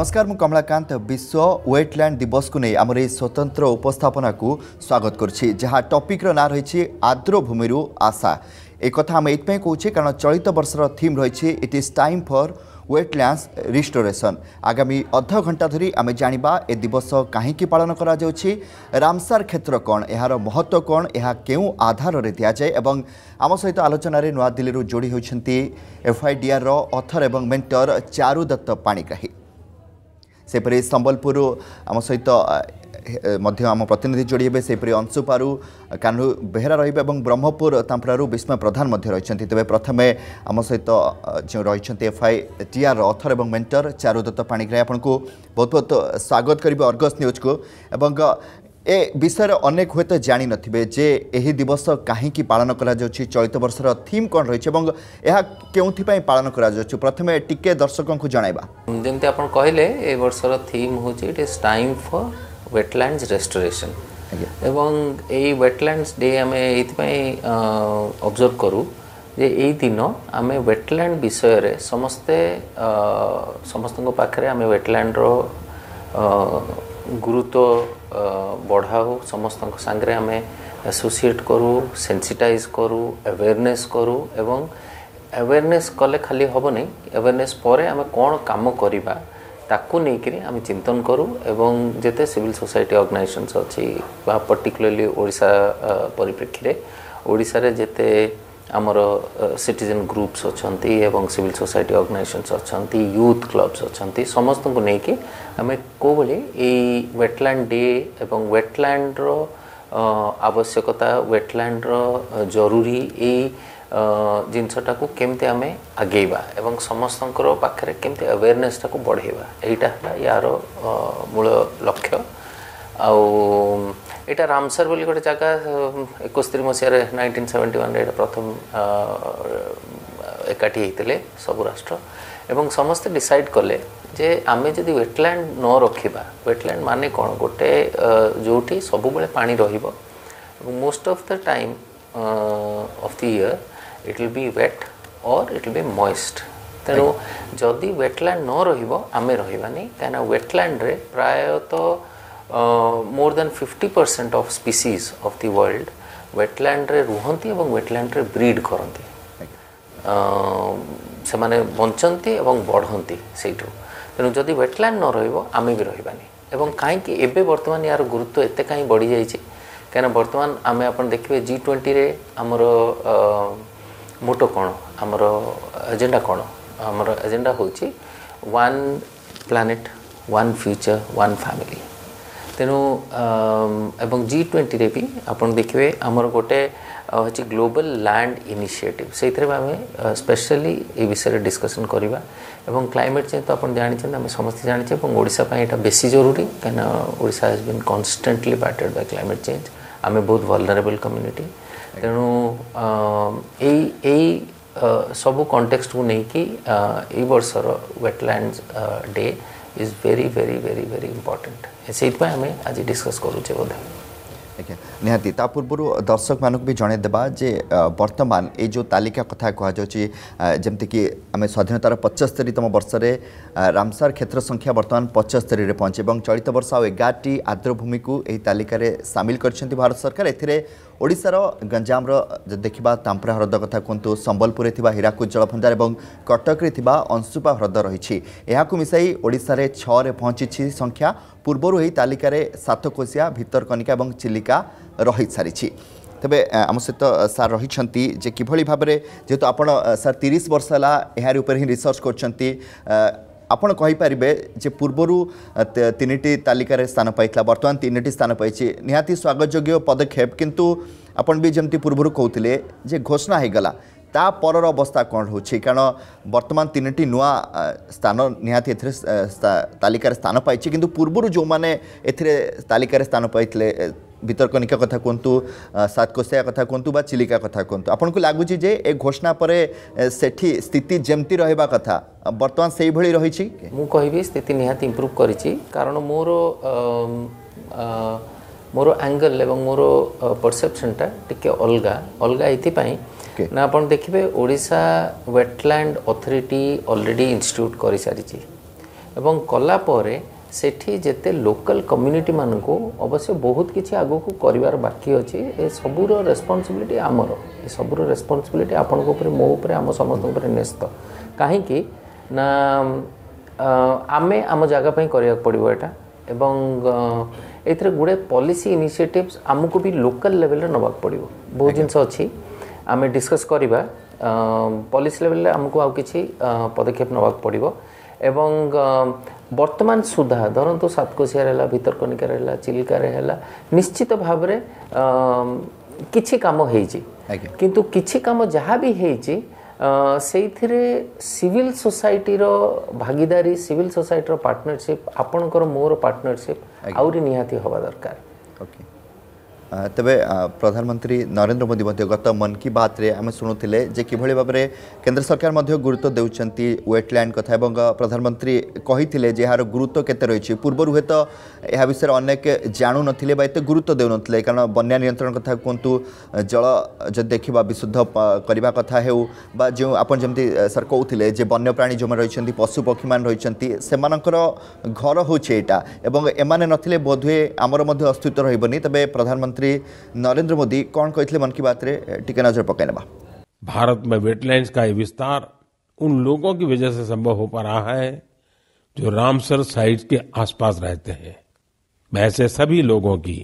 নমস্কার মু কমলাকান্ত বিশ্ব ওয়েটল্যান্ড দিবসক নিয়ে আমার এই স্বতন্ত্র উপস্থাপনা স্বাগত করছি যা টপিক্র না রয়েছে আর্দ্রভূমি আশা এই কথা আমি এইপাই কৌছে কারণ চলিত বর্ষর থিম রয়েছে it is time for wetlands restoration আগামী অর্ধ ঘণ্টা ধরি আমি জাঁয়া এ দিবস কী পালন করা যাচ্ছে রামসার ক্ষেত্র কণ এর মহত্ব কণ এ কেউ আধারে দিয়াযায় এবং আম সহ আলোচনার নয়াদিল্লি যোড়ি হয়েছেন এফআইডিআর অথর এবং মেন্টর চারুদত্ত পাণিগ্রাহী ସେହିପରି ସମ୍ବଲପୁରରୁ ଆମ ସହିତ ମଧ୍ୟ ଆମ ପ୍ରତିନିଧି ଯୋଡ଼ି ହେବେ ସେହିପରି ଅଂଶୁପାରୁ କାହ୍ନୁ ବେହେରା ରହିବେ ଏବଂ ବ୍ରହ୍ମପୁର ତାମ୍ପରାରୁ ବିସ୍ମୟ ପ୍ରଧାନ ମଧ୍ୟ ରହିଛନ୍ତି ତେବେ ପ୍ରଥମେ ଆମ ସହିତ ଯେଉଁ ରହିଛନ୍ତି ଏଫ୍ଆଇ ଟିଆର୍ର ଅଥର ଏବଂ ମେଣ୍ଟର ଚାରୁଦତ୍ତ ପାଣିଗ୍ରାହୀ ଆପଣଙ୍କୁ ବହୁତ ବହୁତ ସ୍ୱାଗତ କରିବେ ଅର୍ଗସ୍ ନ୍ୟୁଜ୍କୁ ଏବଂ এ বিষয়ে অনেক হয়তো জানি নথিবে যে এই দিবস কাহিকি পালন করা যাচ্ছে চলিত বর্ষর থিম কোন রয়েছে এবং এহা পাই পালন করা যাচ্ছে প্রথমে টিকে দর্শকଙ୍କୁ জানাইবা যেমতে আপন কইলে এই বর্ষর থিম হচ্ছে it is time for wetlands restoration এবং এই ওয়েটল্যান্ডস ডে আমি এইতি পাই অবজার্ভ করু যে এই দিন আমি ওয়েটল্যান্ড বিষয়ে সমস্তে সমস্ত পাখরে আমি ওয়েটল্যান্ডর গুরুত্ব ବଢ଼ାଉ ସମସ୍ତଙ୍କ ସାଙ୍ଗରେ ଆମେ ଆସୋସିଏଟ୍ କରୁ ସେନ୍ସିଟାଇଜ୍ କରୁ ଆୱେରନେସ୍ କରୁ ଏବଂ ଆୱେରନେସ୍ କଲେ ଖାଲି ହେବନି ଆୱେର୍ନେସ୍ ପରେ ଆମେ କ'ଣ କାମ କରିବା ତାକୁ ନେଇକରି ଆମେ ଚିନ୍ତନ କରୁ ଏବଂ ଯେତେ ସିଭିଲ୍ ସୋସାଇଟି ଅର୍ଗାନାଇଜେସନ୍ସ ଅଛି ବା ପର୍ଟିକୁଲାରଲି ଓଡ଼ିଶା ପରିପ୍ରେକ୍ଷୀରେ ଓଡ଼ିଶାରେ ଯେତେ ଆମର ସିଟିଜେନ୍ ଗ୍ରୁପ୍ସ ଅଛନ୍ତି ଏବଂ ସିଭିଲ୍ ସୋସାଇଟି ଅର୍ଗାନାଇଜେସନ୍ସ ଅଛନ୍ତି ୟୁଥ୍ କ୍ଲବ୍ସ ଅଛନ୍ତି ସମସ୍ତଙ୍କୁ ନେଇକି ଆମେ କେଉଁଭଳି ଏଇ ୱେଟଲ୍ୟାଣ୍ଡ ଡେ ଏବଂ ୱେଟଲ୍ୟାଣ୍ଡର ଆବଶ୍ୟକତା ୱେଟଲ୍ୟାଣ୍ଡର ଜରୁରୀ ଏଇ ଜିନିଷଟାକୁ କେମିତି ଆମେ ଆଗେଇବା ଏବଂ ସମସ୍ତଙ୍କର ପାଖରେ କେମିତି ଆୱେରନେସ୍ଟାକୁ ବଢ଼େଇବା ଏଇଟା ହେଲା ୟାର ମୂଳ ଲକ୍ଷ୍ୟ ଆଉ এটা রামসার বলি গটা জায়গা 21 মাস 1971 এটা প্রথম একটা হিতলে সবুরাষ্ট্র এবং সমস্ত ডিসাইড করে যে আমি যদি ওয়েটল্যান্ড নো রাখিব ওয়েটল্যান্ড মানে কোন গটে জুটি সব বলে পানি রহিব most of the time of the year it will be wet or it will be moist then যদি ওয়েটল্যান্ড নো রহিব আমি রহিবানি কেনা ওয়েটল্যান্ড রে प्रायতো more than fifty percent of species of the world ୱେଟଲ୍ୟାଣ୍ଡରେ ରୁହନ୍ତି ଏବଂ ୱେଟଲ୍ୟାଣ୍ଡରେ ବ୍ରିଡ୍ କରନ୍ତି ସେମାନେ ବଞ୍ଚନ୍ତି ଏବଂ ବଢ଼ନ୍ତି ସେଇଠୁ ତେଣୁ ଯଦି ୱେଟଲ୍ୟାଣ୍ଡ ନ ରହିବ ଆମେ ବି ରହିବାନି ଏବଂ କାହିଁକି ଏବେ ବର୍ତ୍ତମାନ ଏହାର ଗୁରୁତ୍ୱ ଏତେ କାହିଁ ବଢ଼ିଯାଇଛି କାହିଁକିନା ବର୍ତ୍ତମାନ ଆମେ ଆପଣ ଦେଖିବେ ଜି ଟ୍ୱେଣ୍ଟିରେ ଆମର ମୋଟୋ କ'ଣ ଆମର ଏଜେଣ୍ଡା କ'ଣ ଆମର ଏଜେଣ୍ଡା ହେଉଛି one planet one future one family ତେଣୁ ଏବଂ ଜି ଟ୍ୱେଣ୍ଟିରେ ବି ଆପଣ ଦେଖିବେ ଆମର ଗୋଟେ ହେଉଛି ଗ୍ଲୋବାଲ୍ ଲ୍ୟାଣ୍ଡ ଇନିସିଏଟିଭ୍ ସେଇଥିରେ ବି ଆମେ ସ୍ପେଶାଲି ଏ ବିଷୟରେ ଡିସ୍କସନ୍ କରିବା ଏବଂ କ୍ଲାଇମେଟ୍ ଚେଞ୍ଜ ତ ଆପଣ ଜାଣିଛନ୍ତି ଆମେ ସମସ୍ତେ ଜାଣିଛେ ଏବଂ ଓଡ଼ିଶା ପାଇଁ ଏଇଟା ବେଶୀ ଜରୁରୀ କାହିଁକିନା Odisha has been constantly battered by climate change ଆମେ ବହୁତ ଭଲରେବଲ୍ କମ୍ୟୁନିଟି ତେଣୁ ଏଇ ଏଇ ସବୁ କଣ୍ଟେକ୍ସଟକୁ ନେଇକି ଏଇ ବର୍ଷର wetland day is very very very very important से हमें आज डिस्कस करूचे बोध ନିହାତି ତା ପୂର୍ବରୁ ଦର୍ଶକମାନଙ୍କୁ ବି ଜଣାଇଦେବା ଯେ ବର୍ତ୍ତମାନ ଏଇ ଯେଉଁ ତାଲିକା କଥା କୁହାଯାଉଛି ଯେମିତିକି ଆମେ ସ୍ୱାଧୀନତାର ପଞ୍ଚସ୍ତରୀତମ ବର୍ଷରେ ରାମସାର କ୍ଷେତ୍ର ସଂଖ୍ୟା ବର୍ତ୍ତମାନ ପଞ୍ଚସ୍ତରୀରେ ପହଞ୍ଚି ଏବଂ ଚଳିତ ବର୍ଷ ଆଉ ଏଗାରଟି ଆର୍ଦ୍ରଭୂମିକୁ ଏହି ତାଲିକାରେ ସାମିଲ କରିଛନ୍ତି ଭାରତ ସରକାର ଏଥିରେ ଓଡ଼ିଶାର ଗଞ୍ଜାମର ଯଦି ଦେଖିବା ତାମ୍ପ୍ରା ହ୍ରଦ କଥା କୁହନ୍ତୁ ସମ୍ବଲପୁରରେ ଥିବା ହୀରାକୁଦ ଜଳଭଣ୍ଡାର ଏବଂ କଟକରେ ଥିବା ଅଂଶୁପା ହ୍ରଦ ରହିଛି ଏହାକୁ ମିଶାଇ ଓଡ଼ିଶାରେ ଛଅରେ ପହଞ୍ଚିଛି ସଂଖ୍ୟା ପୂର୍ବରୁ ଏହି ତାଲିକାରେ ସାତକୋଶିଆ ଭିତରକନିକା ଏବଂ ଚିଲିକା ରହିସାରିଛି ତେବେ ଆମ ସହିତ ସାର୍ ରହିଛନ୍ତି ଯେ କିଭଳି ଭାବରେ ଯେହେତୁ ଆପଣ ସାର୍ ତିରିଶ ବର୍ଷ ହେଲା ଏହାରି ଉପରେ ହିଁ ରିସର୍ଚ୍ଚ କରୁଛନ୍ତି ଆପଣ କହିପାରିବେ ଯେ ପୂର୍ବରୁ ତିନିଟି ତାଲିକାରେ ସ୍ଥାନ ପାଇଥିଲା ବର୍ତ୍ତମାନ ତିନିଟି ସ୍ଥାନ ପାଇଛି ନିହାତି ସ୍ୱାଗତଯୋଗ୍ୟ ପଦକ୍ଷେପ କିନ୍ତୁ ଆପଣ ବି ଯେମିତି ପୂର୍ବରୁ କହୁଥିଲେ ଯେ ଘୋଷଣା ହୋଇଗଲା ତା ପରର ଅବସ୍ଥା କ'ଣ ରହୁଛି କାରଣ ବର୍ତ୍ତମାନ ତିନିଟି ନୂଆ ସ୍ଥାନ ନିହାତି ଏଥିରେ ତାଲିକାରେ ସ୍ଥାନ ପାଇଛି କିନ୍ତୁ ପୂର୍ବରୁ ଯେଉଁମାନେ ଏଥିରେ ତାଲିକାରେ ସ୍ଥାନ ପାଇଥିଲେ ଭିତରକନିକା କଥା କୁହନ୍ତୁ ସାତକୋଶିଆ କଥା କୁହନ୍ତୁ ବା ଚିଲିକା କଥା କୁହନ୍ତୁ ଆପଣଙ୍କୁ ଲାଗୁଛି ଯେ ଏ ଘୋଷଣା ପରେ ସେଠି ସ୍ଥିତି ଯେମିତି ରହିବା କଥା ବର୍ତ୍ତମାନ ସେଇଭଳି ରହିଛି ମୁଁ କହିବି ସ୍ଥିତି ନିହାତି ଇମ୍ପ୍ରୁଭ୍ କରିଛି କାରଣ ମୋର ମୋର ଆଙ୍ଗେଲ ଏବଂ ମୋର ପରସେପ୍ସନଟା ଟିକେ ଅଲଗା ଅଲଗା ଏଇଥିପାଇଁ ନା ଆପଣ ଦେଖିବେ Odisha wetland authority already institute କରିସାରିଛି ଏବଂ କଲା ପରେ ସେଠି ଯେତେ ଲୋକାଲ୍ କମ୍ୟୁନିଟିମାନଙ୍କୁ ଅବଶ୍ୟ ବହୁତ କିଛି ଆଗକୁ କରିବାର ବାକି ଅଛି ଏସବୁର ରେସ୍ପନ୍ସିବିଲିଟି ଆମର ଏସବୁର ରେସ୍ପନ୍ସିବିଲିଟି ଆପଣଙ୍କ ଉପରେ ମୋ ଉପରେ ଆମ ସମସ୍ତଙ୍କ ଉପରେ ନ୍ୟସ୍ତ କାହିଁକି ନା ଆମେ ଆମ ଜାଗା ପାଇଁ କରିବାକୁ ପଡ଼ିବ ଏଇଟା ଏବଂ ଏଥିରେ ଗୁଡ଼େ ପଲିସି ଇନିସିଏଟିଭ୍ସ ଆମକୁ ବି ଲୋକାଲ୍ ଲେଭେଲ୍ରେ ନେବାକୁ ପଡ଼ିବ ବହୁତ ଜିନିଷ ଅଛି ଆମେ ଡିସ୍କସ୍ କରିବା ପଲିସି ଲେଭେଲ୍ରେ ଆମକୁ ଆଉ କିଛି ପଦକ୍ଷେପ ନେବାକୁ ପଡ଼ିବ ଏବଂ বর্তমান সুদ্ধা ধরন্তু সাতকোশিয়ার হেলা ভিতরকনিকার হেলা চিলিকার হেলা নিশ্চিত ভাবে কিছু কাম হয়েছে কিন্তু কিছু কাম যা বি হয়েছে ସେଇଥିରେ ସିଭିଲ୍ ସୋସାଇଟିର ଭାଗିଦାରୀ ସିଭିଲ୍ ସୋସାଇଟିର ପାର୍ଟନରସିପ୍ ଆପଣଙ୍କର ମୋର ପାର୍ଟନରସିପ୍ ଆହୁରି ନିହାତି ହେବା ଦରକାର ତେବେ ପ୍ରଧାନମନ୍ତ୍ରୀ ନରେନ୍ଦ୍ର ମୋଦି ମଧ୍ୟ ଗତ ମନ୍ କି ବାତ୍ରେ ଆମେ ଶୁଣୁଥିଲେ ଯେ କିଭଳି ଭାବରେ କେନ୍ଦ୍ର ସରକାର ମଧ୍ୟ ଗୁରୁତ୍ୱ ଦେଉଛନ୍ତି ୱେଟଲ୍ୟାଣ୍ଡ କଥା ଏବଂ ପ୍ରଧାନମନ୍ତ୍ରୀ କହିଥିଲେ ଯେ ଏହାର ଗୁରୁତ୍ୱ କେତେ ରହିଛି ପୂର୍ବରୁ ହୁଏତ ଏହା ବିଷୟରେ ଅନେକ ଜାଣୁନଥିଲେ ବା ଏତେ ଗୁରୁତ୍ୱ ଦେଉନଥିଲେ କାରଣ ବନ୍ୟା ନିୟନ୍ତ୍ରଣ କଥା କୁହନ୍ତୁ ଜଳ ଯଦି ଦେଖିବା ବିଶୁଦ୍ଧ କରିବା କଥା ହେଉ ବା ଯେଉଁ ଆପଣ ଯେମିତି ସାର୍ କହୁଥିଲେ ଯେ ବନ୍ୟପ୍ରାଣୀ ଯେଉଁମାନେ ରହିଛନ୍ତି ପଶୁପକ୍ଷୀମାନେ ରହିଛନ୍ତି ସେମାନଙ୍କର ଘର ହେଉଛି ଏଇଟା ଏବଂ ଏମାନେ ନଥିଲେ ବୋଧହୁଏ ଆମର ମଧ୍ୟ ଅସ୍ତିତ୍ୱ ରହିବନି ତେବେ ପ୍ରଧାନମନ୍ତ୍ରୀ प्रधानमंत्री नरेंद्र मोदी कौन कहते मन की बात टे नजर पकड़ने भारत में वेटलैंड का विस्तार उन लोगों की वजह से संभव हो पा रहा है जो रामसर साइट के आसपास रहते हैं मैं ऐसे सभी लोगों की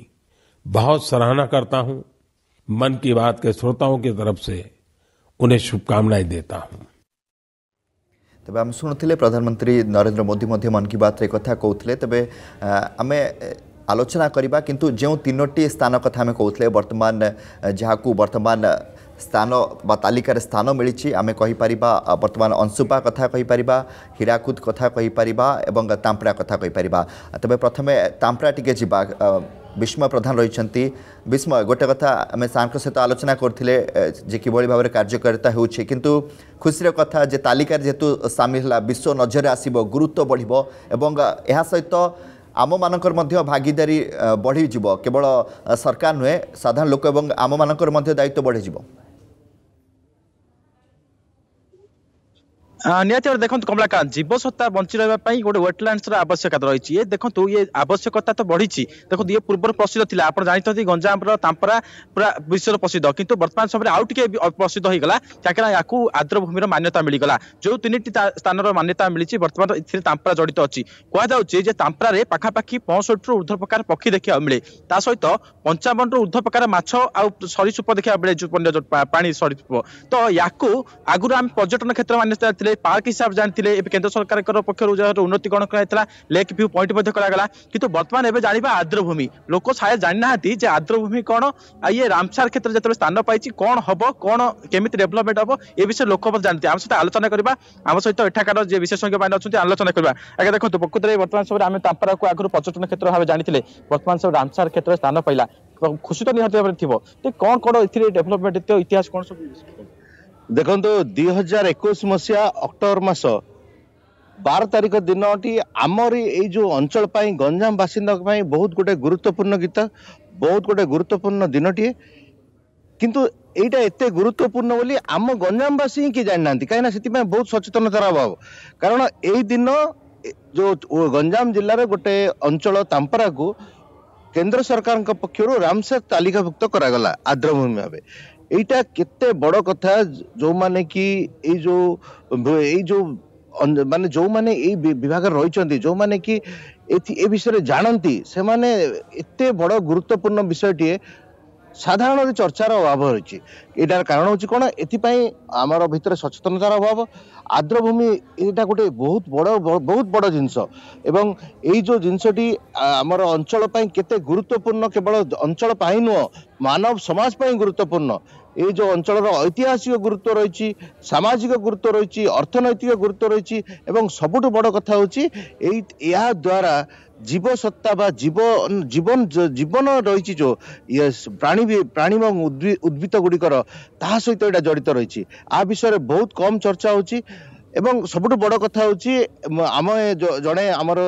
बहुत सराहना करता हूं मन की बात के श्रोताओं की तरफ से उन्हें शुभकामनाएं देता हूं तबे ଆମେ शुणुले प्रधानमंत्री नरेंद्र मोदी मन की बात कथा कहते तबे ତେବେ আলোচনা କରିବା କିନ୍ତୁ ଯେଉଁ ତିନୋଟି ସ୍ଥାନ କଥା ଆମେ କହୁଥିଲେ ବର୍ତ୍ତମାନ ଯାହାକୁ ବର୍ତ୍ତମାନ ସ୍ଥାନ ବା ତାଲିକାରେ ସ୍ଥାନ ମିଳିଛି ଆମେ କହିପାରିବା ବର୍ତ୍ତମାନ ଅଂଶୁପା କଥା କହିପାରିବା ହୀରାକୁଦ କଥା କହିପାରିବା ଏବଂ ତାମ୍ପ୍ରା କଥା କହିପାରିବା ତେବେ ପ୍ରଥମେ ତାମ୍ପ୍ରା ଟିକେ ଯିବା ବିସ୍ମୟ ପ୍ରଧାନ ରହିଛନ୍ତି ବିସ୍ମୟ ଗୋଟେ କଥା ଆମେ ସାର୍ଙ୍କ ସହିତ ଆଲୋଚନା କରିଥିଲେ ଯେ କିଭଳି ଭାବରେ କାର୍ଯ୍ୟକାରିତା ହେଉଛି କିନ୍ତୁ ଖୁସିର କଥା ଯେ ତାଲିକାରେ ଯେହେତୁ ସାମିଲ ହେଲା ବିଶ୍ୱ ନଜରରେ ଆସିବ ଗୁରୁତ୍ୱ ବଢ଼ିବ ଏବଂ ଏହା ସହିତ ଆମମାନଙ୍କର ମଧ୍ୟ ଭାଗିଦାରୀ ବଢ଼ିଯିବ କେବଳ ସରକାର ନୁହେଁ ସାଧାରଣ ଲୋକ ଏବଂ ଆମମାନଙ୍କର ମଧ୍ୟ ଦାୟିତ୍ୱ ବଢ଼ିଯିବ ନିହାତି ଭାବରେ ଦେଖନ୍ତୁ କମଳାକାନ୍ତ ଜୀବସତ୍ତା ବଞ୍ଚି ରହିବା ପାଇଁ ଗୋଟେ ୱେଟଲ୍ୟାଣ୍ଡସ୍ର ଆବଶ୍ୟକତା ରହିଛି ଏ ଦେଖନ୍ତୁ ଇଏ ଆବଶ୍ୟକତା ତ ବଢ଼ିଛି ଦେଖନ୍ତୁ ଇଏ ପୂର୍ବରୁ ପ୍ରସିଦ୍ଧ ଥିଲା ଆପଣ ଜାଣିଛନ୍ତି ଗଞ୍ଜାମର ତାମ୍ପରା ପୁରା ବିଶ୍ୱର ପ୍ରସିଦ୍ଧ କିନ୍ତୁ ବର୍ତ୍ତମାନ ସମୟରେ ଆଉ ଟିକେ ପ୍ରସିଦ୍ଧ ହେଇଗଲା କାହିଁକିନା ୟାକୁ ଆଦ୍ରଭୂମିର ମାନ୍ୟତା ମିଳିଗଲା ଯେଉଁ ତିନିଟି ସ୍ଥାନର ମାନ୍ୟତା ମିଳିଛି ବର୍ତ୍ତମାନ ଏଥିରେ ତାମ୍ପରା ଜଡ଼ିତ ଅଛି କୁହାଯାଉଛି ଯେ ତାମ୍ପରାରେ ପାଖାପାଖି ପଞ୍ଚଷଠିରୁ ଉର୍ଦ୍ଧ୍ୱ ପ୍ରକାର ପକ୍ଷୀ ଦେଖିବାକୁ ମିଳେ ତା ସହିତ ପଞ୍ଚାବନରୁ ଉର୍ଦ୍ଧ୍ୱ ପ୍ରକାର ମାଛ ଆଉ ସରୀସୃପ ଦେଖିବାକୁ ମିଳେ ଯେଉଁ ପାଣି ସରୀସୃପ ତ ୟାକୁ ଆଗରୁ ଆମେ ପର୍ଯ୍ୟଟନ କ୍ଷେତ୍ର ମାନ୍ୟତା ଥିଲେ ପାର୍କ ହିସାବ ଜାଣିଥିଲେ ଏବେ କେନ୍ଦ୍ର ସରକାରଙ୍କ ପକ୍ଷରୁ ଯାହାର ଉନ୍ନତିକରଣ କରାଯାଇଥିଲା ଲେକ୍ ଭ୍ୟୁ ପଏଣ୍ଟ ମଧ୍ୟ କରାଗଲା କିନ୍ତୁ ବର୍ତ୍ତମାନ ଏବେ ଜାଣିବା ଆର୍ଦ୍ରଭୂମି ଲୋକ ସାୟଦ ଜାଣିନାହାନ୍ତି ଯେ ଆର୍ଦ୍ରଭୂମି କ'ଣ ଇଏ ରାମସାର କ୍ଷେତ୍ରରେ ଯେତେବେଳେ ସ୍ଥାନ ପାଇଛି କ'ଣ ହବ କ'ଣ କେମିତି ଡେଭଲପମେଣ୍ଟ ହବ ଏ ବିଷୟରେ ଲୋକ ଜାଣନ୍ତି ଆମ ସହିତ ଆଲୋଚନା କରିବା ଆମ ସହିତ ଏଠାକାର ଯିଏ ବିଶେଷଜ୍ଞମାନେ ଅଛନ୍ତି ଆଲୋଚନା କରିବା ଆଜ୍ଞା ଦେଖନ୍ତୁ ପ୍ରକୃତରେ ବର୍ତ୍ତମାନ ସମୟରେ ଆମେ ତାମ୍ପାରାକୁ ଆଗରୁ ପର୍ଯ୍ୟଟନ କ୍ଷେତ୍ର ଭାବେ ଜାଣିଥିଲେ ବର୍ତ୍ତମାନ ସବୁ ରାମସାର କ୍ଷେତ୍ରରେ ସ୍ଥାନ ପାଇଲା ଖୁସି ତ ନିହାତି ଭାବରେ ଥିବ କ'ଣ କ'ଣ ଏଥିରେ ଡେଭଲପମେଣ୍ଟ ଇତିହାସ କ'ଣ ସବୁ ଦେଖନ୍ତୁ ଦୁଇ ହଜାର ଏକୋଇଶ ମସିହା ଅକ୍ଟୋବର ମାସ ବାର ତାରିଖ ଦିନଟି ଆମରି ଏଇ ଯେଉଁ ଅଞ୍ଚଳ ପାଇଁ ଗଞ୍ଜାମ ବାସିନ୍ଦାଙ୍କ ପାଇଁ ବହୁତ ଗୋଟେ ଗୁରୁତ୍ୱପୂର୍ଣ୍ଣ ଗୀତ ବହୁତ ଗୋଟେ ଗୁରୁତ୍ୱପୂର୍ଣ୍ଣ ଦିନଟିଏ କିନ୍ତୁ ଏଇଟା ଏତେ ଗୁରୁତ୍ୱପୂର୍ଣ୍ଣ ବୋଲି ଆମ ଗଞ୍ଜାମବାସୀ ହିଁ କିଏ ଜାଣିନାହାନ୍ତି କାହିଁକିନା ସେଥିପାଇଁ ବହୁତ ସଚେତନତାର ଅଭାବ କାରଣ ଏଇ ଦିନ ଯେଉଁ ଗଞ୍ଜାମ ଜିଲ୍ଲାର ଗୋଟେ ଅଞ୍ଚଳ ତାମ୍ପରାକୁ କେନ୍ଦ୍ର ସରକାରଙ୍କ ପକ୍ଷରୁ ରାମସେ ତାଲିକାଭୁକ୍ତ କରାଗଲା ଆଦ୍ରଭୂମି ଭାବେ এইটা କେତେ ବଡ଼ କଥା ଯୋଉମାନେ କି ଏଇ ଯୋଉ ଏଇ ଯୋଉ ମାନେ ଯୋଉମାନେ ଏଇ ବିଭାଗରେ ରହିଛନ୍ତି ଯୋଉମାନେ କି ଏ ବିଷୟରେ ଜାଣନ୍ତି ସେମାନେ ଏତେ ବଡ଼ ଗୁରୁତ୍ୱପୂର୍ଣ୍ଣ ବିଷୟଟିଏ ସାଧାରଣରେ ଚର୍ଚ୍ଚାର ଅଭାବ ରହିଛି ଏଇଟାର କାରଣ ହେଉଛି କ'ଣ ଏଥିପାଇଁ ଆମର ଭିତରେ ସଚେତନତାର ଅଭାବ ଆଦ୍ରଭୂମି ଏଇଟା ଗୋଟେ ବହୁତ ବଡ଼ ବହୁତ ବଡ଼ ଜିନିଷ ଏବଂ ଏଇ ଯେଉଁ ଜିନିଷଟି ଆମର ଅଞ୍ଚଳ ପାଇଁ କେତେ ଗୁରୁତ୍ୱପୂର୍ଣ୍ଣ କେବଳ ଅଞ୍ଚଳ ପାଇଁ ନୁହଁ ମାନବ ସମାଜ ପାଇଁ ଗୁରୁତ୍ୱପୂର୍ଣ୍ଣ ଏଇ ଯେଉଁ ଅଞ୍ଚଳର ଐତିହାସିକ ଗୁରୁତ୍ୱ ରହିଛି ସାମାଜିକ ଗୁରୁତ୍ୱ ରହିଛି ଅର୍ଥନୈତିକ ଗୁରୁତ୍ୱ ରହିଛି ଏବଂ ସବୁଠୁ ବଡ଼ କଥା ହେଉଛି ଏଇ ଏହା ଦ୍ୱାରା ଜୀବସତ୍ତା ବା ଜୀବ ଜୀବନ ଜୀବନ ରହିଛି ଯେଉଁ ପ୍ରାଣୀ ପ୍ରାଣୀ ଏବଂ ଉଦ୍ଭିଦ ଗୁଡ଼ିକର ତାହା ସହିତ ଏଇଟା ଜଡ଼ିତ ରହିଛି ଆ ବିଷୟରେ ବହୁତ କମ୍ ଚର୍ଚ୍ଚା ହେଉଛି ଏବଂ ସବୁଠୁ ବଡ଼ କଥା ହେଉଛି ଆମ ଜଣେ ଆମର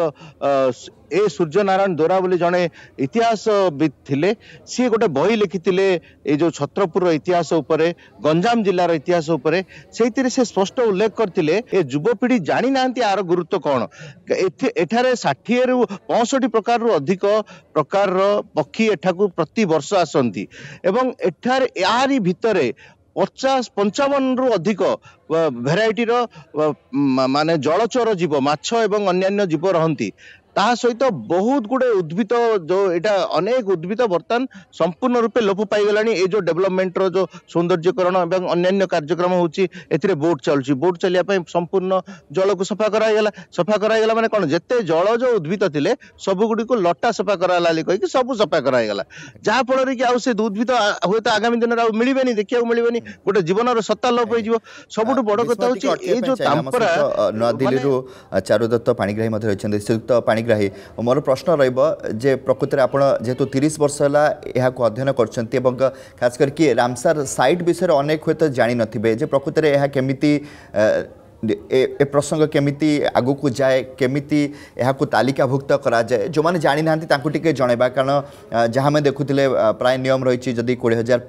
ଏ ସୂର୍ଯ୍ୟ ନାରାୟଣ ଦୋରା ବୋଲି ଜଣେ ଇତିହାସବିତ୍ ଥିଲେ ସିଏ ଗୋଟେ ବହି ଲେଖିଥିଲେ ଏ ଯେଉଁ ଛତ୍ରପୁରର ଇତିହାସ ଉପରେ ଗଞ୍ଜାମ ଜିଲ୍ଲାର ଇତିହାସ ଉପରେ ସେଇଥିରେ ସେ ସ୍ପଷ୍ଟ ଉଲ୍ଲେଖ କରିଥିଲେ ଏ ଯୁବପିଢ଼ି ଜାଣିନାହାନ୍ତି ଆର ଗୁରୁତ୍ୱ କ'ଣ ଏଠାରେ ଷାଠିଏରୁ ପଞ୍ଚଷଠି ପ୍ରକାରରୁ ଅଧିକ ପ୍ରକାରର ପକ୍ଷୀ ଏଠାକୁ ପ୍ରତି ବର୍ଷ ଆସନ୍ତି ଏବଂ ଏଠାରେ ଏହାରି ଭିତରେ ପଚାଶ ପଞ୍ଚାବନରୁ ଅଧିକ ଭେରାଇଟିର ମାନେ ଜଳଚର ଜୀବ ମାଛ ଏବଂ ଅନ୍ୟାନ୍ୟ ଜୀବ ରହନ୍ତି ତାହା ସହିତ ବହୁତ ଗୁଡ଼େ ଉଦ୍ଭିଦ ଯେଉଁ ଏଇଟା ଅନେକ ଉଦ୍ଭିଦ ବର୍ତ୍ତମାନ ସମ୍ପୂର୍ଣ୍ଣ ରୂପେ ଲୋପ ପାଇଗଲାଣି ଏଇ ଯେଉଁ ଡେଭଲପମେଣ୍ଟର ଯେଉଁ ସୌନ୍ଦର୍ଯ୍ୟକରଣ ଏବଂ ଅନ୍ୟାନ୍ୟ କାର୍ଯ୍ୟକ୍ରମ ହେଉଛି ଏଥିରେ ବୋଟ୍ ଚାଲୁଛି ବୋଟ୍ ଚାଲିବା ପାଇଁ ସମ୍ପୂର୍ଣ୍ଣ ଜଳକୁ ସଫା କରାହେଇଗଲା ସଫା କରାହେଇଗଲା ମାନେ କ'ଣ ଯେତେ ଜଳ ଯେଉଁ ଉଦ୍ଭିଦ ଥିଲେ ସବୁଗୁଡ଼ିକୁ ଲଟା ସଫା କରାହେଲା ବୋଲି କହିକି ସବୁ ସଫା କରାହେଇଗଲା ଯାହାଫଳରେ କି ଆଉ ସେ ଉଦ୍ଭିଦ ହୁଏତ ଆଗାମୀ ଦିନରେ ଆଉ ମିଳିବେନି ଦେଖିବାକୁ ମିଳିବେନି ଗୋଟେ ଜୀବନର ସତ୍ତା ଲୋପ ହେଇଯିବ ସବୁଠୁ ବଡ଼ କଥା ହେଉଛି ଏଇ ଯେଉଁ ତାମ୍ପରା ନୂଆଦିଲ୍ଲୀରୁ ଚାରୁଦତ୍ତ ପାଣିଗ୍ରାହୀ ମଧ୍ୟ ରହିଛନ୍ତି ଶ୍ରୀଯୁକ୍ତ ପାଣିଗ୍ରାହୀ ଗ୍ରାହୀ ମୋର ପ୍ରଶ୍ନ ରହିବ ଯେ ପ୍ରକୃତରେ ଆପଣ ଯେହେତୁ ତିରିଶ ବର୍ଷ ହେଲା ଏହାକୁ ଅଧ୍ୟୟନ କରିଛନ୍ତି ଏବଂ ଖାସ କରିକି ରାମସାର ସାଇଟ୍ ବିଷୟରେ ଅନେକ ହୁଏତ ଜାଣିନଥିବେ ଯେ ପ୍ରକୃତରେ ଏହା କେମିତି ଏ ପ୍ରସଙ୍ଗ କେମିତି ଆଗକୁ ଯାଏ କେମିତି ଏହାକୁ ତାଲିକାଭୁକ୍ତ କରାଯାଏ ଯେଉଁମାନେ ଜାଣିନାହାନ୍ତି ତାଙ୍କୁ ଟିକେ ଜଣାଇବା କାରଣ ଯାହା ଆମେ ଦେଖୁଥିଲେ ପ୍ରାୟ ନିୟମ ରହିଛି ଯଦି କୋଡ଼ିଏ ହଜାର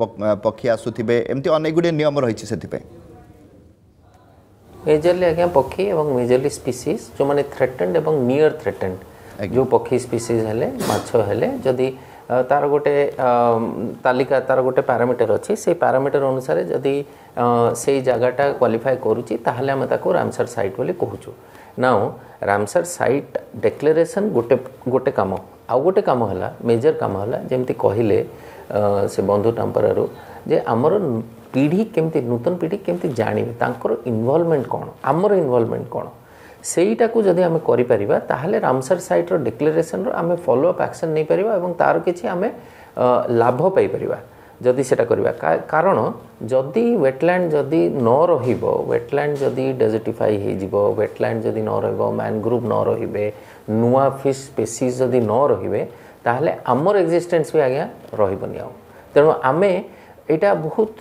ପକ୍ଷୀ ଆସୁଥିବେ ଏମିତି ଅନେକ ଗୁଡ଼ିଏ ନିୟମ ରହିଛି ସେଥିପାଇଁ মেজরলি আজ্ঞা ପକ୍ଷୀ ଏବଂ মেজরলি স্পিসিস ଯେଉଁମାନେ ଥ୍ରେଟେଣ୍ଡ ଏବଂ ନିୟର ଥ୍ରେଟେଣ୍ଡ ଯେଉଁ ପକ୍ଷୀ ସ୍ପିସିସ୍ ହେଲେ ମାଛ ହେଲେ ଯଦି ତାର ଗୋଟେ ତାଲିକା ତାର ଗୋଟେ ପାରାମିଟର ଅଛି ସେଇ ପାରାମିଟର ଅନୁସାରେ ଯଦି ସେଇ ଜାଗାଟା କ୍ୱାଲିଫାଏ କରୁଛି ତାହେଲେ ଆମେ ତାକୁ ରାମସର ସାଇଟ୍ ବୋଲି କହୁଛୁ ନାଉ ରାମସର ସାଇଟ୍ ଡେକ୍ଲାରେସନ୍ ଗୋଟେ ଗୋଟେ କାମ ଆଉ ଗୋଟେ କାମ ହେଲା ମେଜର କାମ ହେଲା ଯେମିତି କହିଲେ ସେ ବନ୍ଧୁ ଟାମ୍ପରାରୁ ଯେ ଆମର ପିଢ଼ି କେମିତି ନୂତନ ପିଢ଼ି କେମିତି ଜାଣିବେ ତାଙ୍କର ଇନଭଲ୍ଭମେଣ୍ଟ କ'ଣ ଆମର ଇନଭଲ୍ଭମେଣ୍ଟ କ'ଣ ସେଇଟାକୁ ଯଦି ଆମେ କରିପାରିବା ତାହେଲେ ରାମସାର ସାଇଟ୍ର ଡିକ୍ଲାରେସନ୍ର ଆମେ ଫଲୋ ଅପ୍ ଆକ୍ସନ୍ ନେଇପାରିବା ଏବଂ ତା'ର କିଛି ଆମେ ଲାଭ ପାଇପାରିବା ଯଦି ସେଟା କରିବା କାରଣ ଯଦି ୱେଟଲ୍ୟାଣ୍ଡ ଯଦି ନ ରହିବ ୱେଟଲ୍ୟାଣ୍ଡ ଯଦି ଡେଜର୍ଟିଫାଇ ହେଇଯିବ ୱେଟଲ୍ୟାଣ୍ଡ ଯଦି ନ ରହିବ ମ୍ୟାନଗ୍ରୁଭ୍ ନ ରହିବେ ନୂଆ ଫିସ୍ ସ୍ପେସିସ୍ ଯଦି ନ ରହିବେ ତାହେଲେ ଆମର ଏକ୍ଜିଷ୍ଟେନ୍ସ ବି ଆଜ୍ଞା ରହିବନି ଆଉ ତେଣୁ ଆମେ এটা ବହୁତ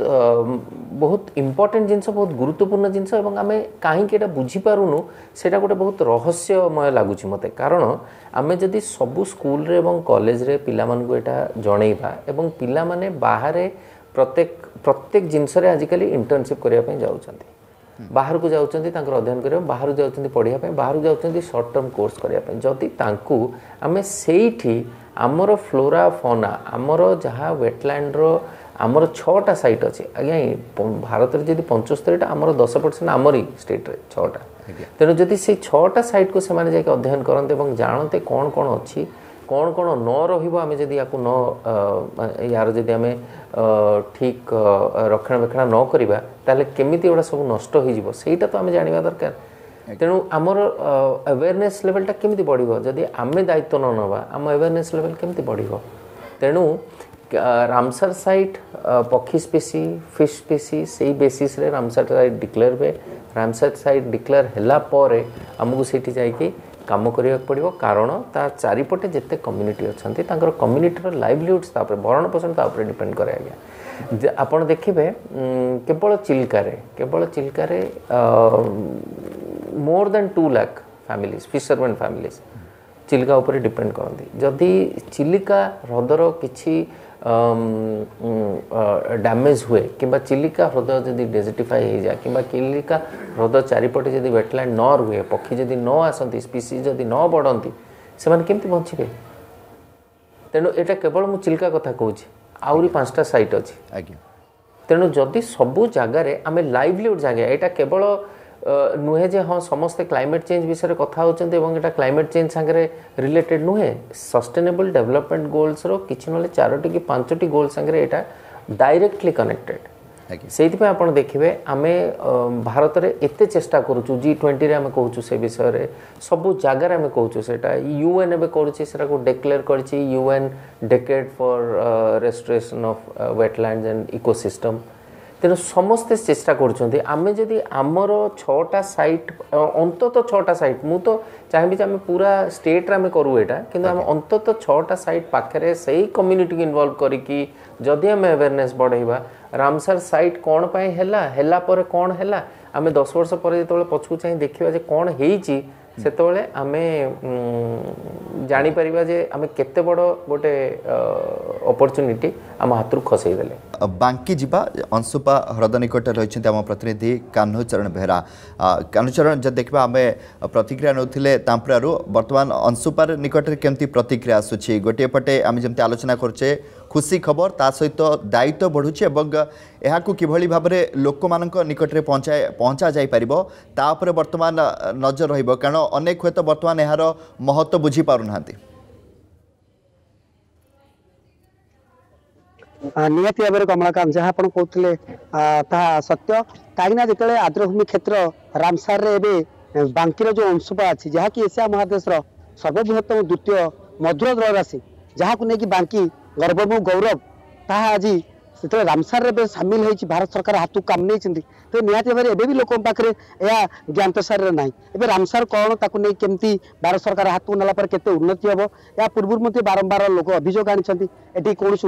ବହୁତ ଇମ୍ପୋର୍ଟାଣ୍ଟ ଜିନିଷ ବହୁତ ଗୁରୁତ୍ୱପୂର୍ଣ୍ଣ ଜିନିଷ ଏବଂ ଆମେ କାହିଁକି ଏଇଟା ବୁଝିପାରୁନୁ ସେଇଟା ଗୋଟେ ବହୁତ ରହସ୍ୟମୟ ଲାଗୁଛି ମୋତେ କାରଣ ଆମେ ଯଦି ସବୁ ସ୍କୁଲରେ ଏବଂ କଲେଜରେ ପିଲାମାନଙ୍କୁ ଏଇଟା ଜଣେଇବା ଏବଂ ପିଲାମାନେ ବାହାରେ ପ୍ରତ୍ୟେକ ପ୍ରତ୍ୟେକ ଜିନିଷରେ ଆଜିକାଲି ଇଣ୍ଟର୍ନସିପ୍ କରିବା ପାଇଁ ଯାଉଛନ୍ତି ବାହାରକୁ ଯାଉଛନ୍ତି ତାଙ୍କର ଅଧ୍ୟୟନ କରିବା ବାହାରୁ ଯାଉଛନ୍ତି ପଢ଼ିବା ପାଇଁ ବାହାରୁ ଯାଉଛନ୍ତି ସର୍ଟ ଟର୍ମ କୋର୍ସ କରିବା ପାଇଁ ଯଦି ତାଙ୍କୁ ଆମେ ସେଇଠି ଆମର ଫ୍ଲୋରା ଫନା ଆମର ଯାହା ୱେଟଲ୍ୟାଣ୍ଡର ଆମର ଛଅଟା ସାଇଟ୍ ଅଛି ଆଜ୍ଞା ଭାରତରେ ଯଦି ପଞ୍ଚସ୍ତରୀଟା ଆମର ଦଶ ପରସେଣ୍ଟ ଆମରି ଷ୍ଟେଟ୍ରେ ଛଅଟା ତେଣୁ ଯଦି ସେଇ ଛଅଟା ସାଇଟ୍କୁ ସେମାନେ ଯାଇକି ଅଧ୍ୟୟନ କରନ୍ତେ ଏବଂ ଜାଣନ୍ତେ କ'ଣ କ'ଣ ଅଛି କ'ଣ କ'ଣ ନ ରହିବ ଆମେ ଯଦି ୟାକୁ ନ ୟାର ଯଦି ଆମେ ଠିକ୍ ରକ୍ଷଣାବେକ୍ଷଣ ନ କରିବା ତାହେଲେ କେମିତି ଏଗୁଡ଼ା ସବୁ ନଷ୍ଟ ହୋଇଯିବ ସେଇଟା ତ ଆମେ ଜାଣିବା ଦରକାର ତେଣୁ ଆମର ଆୱେରନେସ୍ ଲେଭେଲ୍ଟା କେମିତି ବଢ଼ିବ ଯଦି ଆମେ ଦାୟିତ୍ୱ ନ ନେବା ଆମ ଆୱେରନେସ୍ ଲେଭେଲ୍ କେମିତି ବଢ଼ିବ ତେଣୁ ରାମସାର ସାଇଟ୍ ପକ୍ଷୀ ସ୍ପେସି ଫିସ୍ ସ୍ପେସି ସେଇ ବେସିସ୍ରେ ରାମସାର ସାଇଟ୍ ଡିକ୍ଲେୟାର ହୁଏ ରାମସାର ସାଇଟ୍ ଡିକ୍ଲେୟାର ହେଲା ପରେ ଆମକୁ ସେଇଠି ଯାଇକି କାମ କରିବାକୁ ପଡ଼ିବ କାରଣ ତା ଚାରିପଟେ ଯେତେ କମ୍ୟୁନିଟି ଅଛନ୍ତି ତାଙ୍କର କମ୍ୟୁନିଟିର ଲାଇଭଲିହୁଡ଼୍ସ ତା ଉପରେ ଭରଣ ପୋଷଣ ତା ଉପରେ ଡିପେଣ୍ଡ କରେ ଆଜ୍ଞା ଆପଣ ଦେଖିବେ କେବଳ ଚିଲିକାରେ କେବଳ ଚିଲିକାରେ more than two lakh families fish servant families Chilika ଉପରେ ଡିପେଣ୍ଡ କରନ୍ତି ଯଦି ଚିଲିକା ହ୍ରଦର କିଛି ଡ୍ୟାମେଜ୍ ହୁଏ କିମ୍ବା ଚିଲିକା ହ୍ରଦ ଯଦି ଡେଜିଟିଫାଏ ହେଇଯାଏ କିମ୍ବା ଚିଲିକା ହ୍ରଦ ଚାରିପଟେ ଯଦି ୱେଟଲ୍ୟାଣ୍ଡ ନ ରୁହେ ପକ୍ଷୀ ଯଦି ନ ଆସନ୍ତି ସ୍ପିସିସ୍ ଯଦି ନ ବଢ଼ନ୍ତି ସେମାନେ କେମିତି ବଞ୍ଚିବେ ତେଣୁ ଏଇଟା କେବଳ ମୁଁ ଚିଲିକା କଥା କହୁଛି ଆହୁରି ପାଞ୍ଚଟା ସାଇଟ୍ ଅଛି ଆଜ୍ଞା ତେଣୁ ଯଦି ସବୁ ଜାଗାରେ ଆମେ ଲାଇଭଲିହୁଡ଼ ଜାଗା ଏଇଟା କେବଳ नुहे जे हाँ समस्ते क्लैमेट चेंज विषय कथा होता क्लैमेट चेंज सागर रिलेटेड नुहे सस्टेनेबल डेभलपमेंट गोल्सर कि ना चारोट कि पांचटी गोल सागर यहाँ डायरेक्टली कनेक्टेड ସେଇଥିପାଇଁ ଆପଣ ଦେଖିବେ ଆମେ ଭାରତରେ ଏତେ ଚେଷ୍ଟା କରୁଛୁ ଜି ଟ୍ୱେଣ୍ଟିରେ ଆମେ କହୁଛୁ ସେ ବିଷୟରେ ସବୁ ଜାଗାରେ ଆମେ କହୁଛୁ ସେଇଟା ୟୁ ଏନ୍ ଏବେ କରୁଛି ସେଟାକୁ ଡିକ୍ଲେୟାର କରିଛି U N decade for restoration of wetland and ecosystem ତେଣୁ ସମସ୍ତେ ଚେଷ୍ଟା କରୁଛନ୍ତି ଆମେ ଯଦି ଆମର ଛଅଟା ସାଇଟ୍ ଅନ୍ତତଃ ଛଅଟା ସାଇଟ୍ ମୁଁ ତ ଚାହିଁବି ଯେ ଆମେ ପୁରା ଷ୍ଟେଟ୍ରେ ଆମେ କରୁ ଏଇଟା କିନ୍ତୁ ଆମେ ଅନ୍ତତଃ ଛଅଟା ସାଇଟ୍ ପାଖରେ ସେଇ କମ୍ୟୁନିଟିକୁ ଇନଭଲ୍ଭ କରିକି ଯଦି ଆମେ ଆୱେରନେସ୍ ବଢ଼େଇବା ରାମସାର ସାଇଟ୍ କ'ଣ ପାଇଁ ହେଲା ହେଲା ପରେ କ'ଣ ହେଲା ଆମେ ଦଶ ବର୍ଷ ପରେ ଯେତେବେଳେ ପଛକୁ ଚାହିଁ ଦେଖିବା ଯେ କ'ଣ ହେଇଛି ସେତେବେଳେ ଆମେ ଜାଣିପାରିବା ଯେ ଆମେ କେତେ ବଡ଼ ଗୋଟେ ଅପରଚୁନିଟି ଆମ ହାତରୁ ଖସେଇ ଦେଲେ ବାଙ୍କି ଯିବା ଅଂଶୁପା ହ୍ରଦ ନିକଟରେ ରହିଛନ୍ତି ଆମ ପ୍ରତିନିଧି କାହ୍ନୁଚରଣ ବେହେରା କାହ୍ନୁଚରଣ ଯଦି ଦେଖିବା ଆମେ ପ୍ରତିକ୍ରିୟା ନେଉଥିଲେ ତାମ୍ପରାରୁ ବର୍ତ୍ତମାନ ଅଂଶୁପାର ନିକଟରେ କେମିତି ପ୍ରତିକ୍ରିୟା ଆସୁଛି ଗୋଟିଏ ପଟେ ଆମେ ଯେମିତି ଆଲୋଚନା କରୁଛେ ଖୁସି ଖବର ତା ସହିତ ଦାୟିତ୍ୱ ବଢ଼ୁଛି ଏବଂ ଏହାକୁ କିଭଳି ଭାବରେ ଲୋକମାନଙ୍କ ନିକଟରେ পঞ্চা পঞ্চা যাইপার তা উপরে বর্তমান নজর রহব কারণ অনেক হয়তো বর্তমান এর মহত্ব বুঝিপারু না ନିହାତି ଭାବରେ କମଳାକାନ୍ତ ଯାହା ଆପଣ କହୁଥିଲେ ତାହା ସତ୍ୟ କାହିଁକିନା ଯେତେବେଳେ ଆଦ୍ରଭୂମି କ୍ଷେତ୍ର ରାମସାରରେ ଏବେ ବାଙ୍କିର ଯେଉଁ ଅଂଶୁପା ଅଛି ଯାହାକି ଏସିଆ ମହାଦେଶର ସର୍ବବୃହତ୍ତମ ଦ୍ୱିତୀୟ ମଧୁର ଜଳରାଶି ଯାହାକୁ ନେଇକି ବାଙ୍କି ଗର୍ବ ଏବଂ ଗୌରବ ତାହା ଆଜି ᱛᱮᱛᱚ ᱨᱟᱢᱥᱟᱨ ᱨᱮ ᱵᱮ ᱥᱟᱢᱤᱞ ᱦᱮᱡ ᱪᱤ ᱵᱷᱟᱨᱚᱛ ᱥᱚᱨᱠᱟᱨ ᱨᱮ ᱦᱟᱛᱩ ᱠᱟᱢ ᱱᱮ ᱪᱤᱱᱛᱤ ᱛᱚ ᱱᱤᱭᱟᱹ ᱛᱮ ᱵᱟᱨᱮ ᱮᱵᱮ ᱵᱤ ᱞᱚᱠᱚᱢ ᱛᱟᱠᱨᱮ ᱮᱭᱟ ᱡᱟᱱᱛᱚᱥᱟᱨ ᱨᱮ ᱱᱟᱭ ᱮᱵᱮ ᱨᱟᱢᱥᱟᱨ ᱠᱚᱱ ᱛᱟᱠᱩ ᱱᱮ ᱠᱮᱢᱛᱤ ᱵᱟᱨᱚ ᱥᱚᱨᱠᱟᱨ ᱨᱮ ᱦᱟᱛᱩ ᱱᱟᱞᱟ ᱯᱚᱨ ᱠᱮᱛᱮ ᱩᱱᱱᱛᱤ ᱦᱚᱵᱚ ᱭᱟ ᱯᱩᱨᱵᱩᱨᱢন্তᱤ ᱵᱟᱨᱚᱢᱵᱟᱨ ᱞᱚᱠᱚ ᱟᱹᱵᱤᱡᱚᱜ ᱟᱹᱱᱤ ᱪᱤᱱᱛᱤ ᱮᱴᱤ ᱠᱚᱱ ᱥᱮ